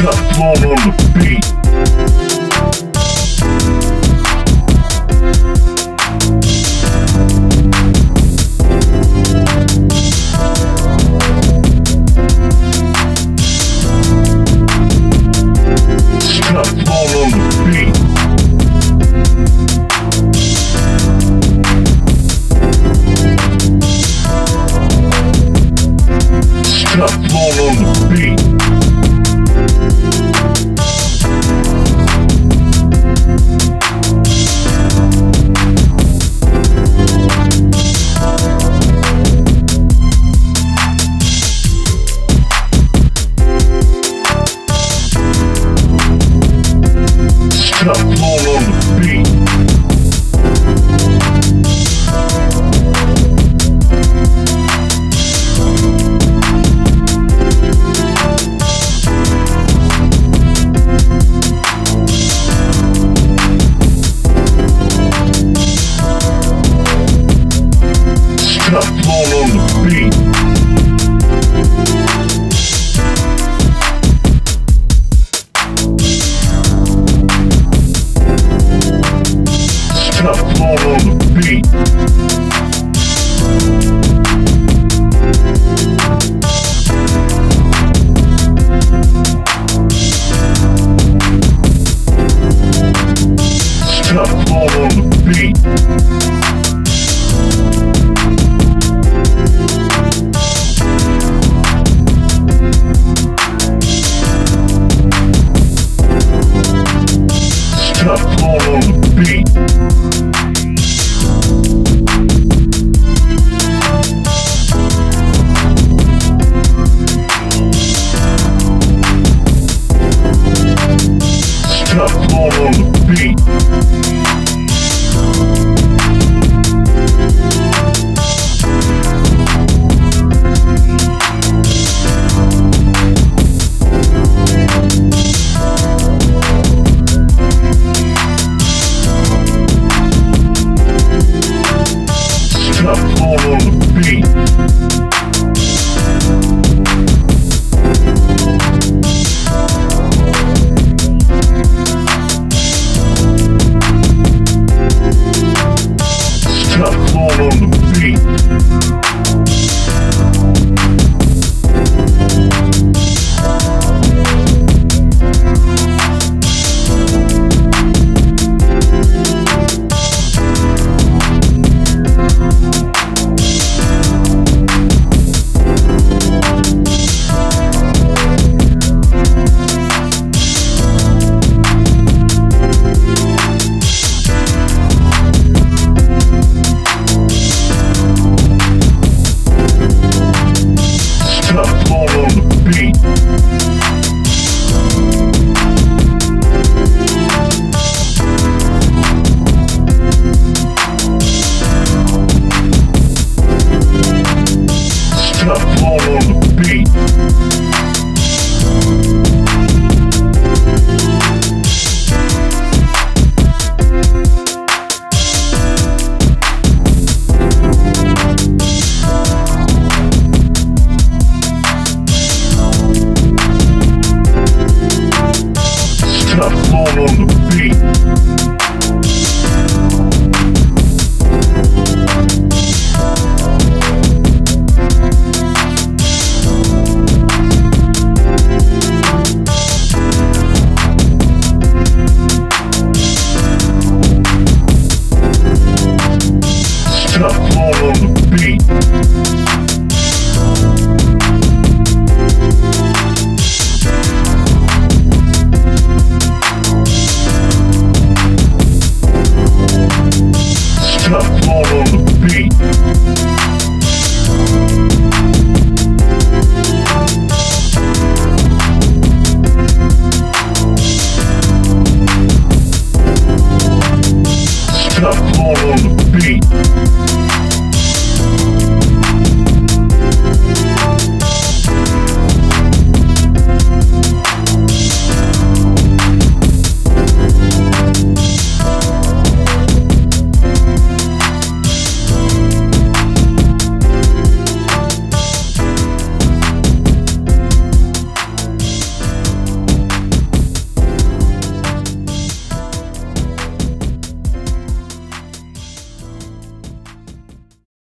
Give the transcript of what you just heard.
Teflon on the beat. Call on the beat.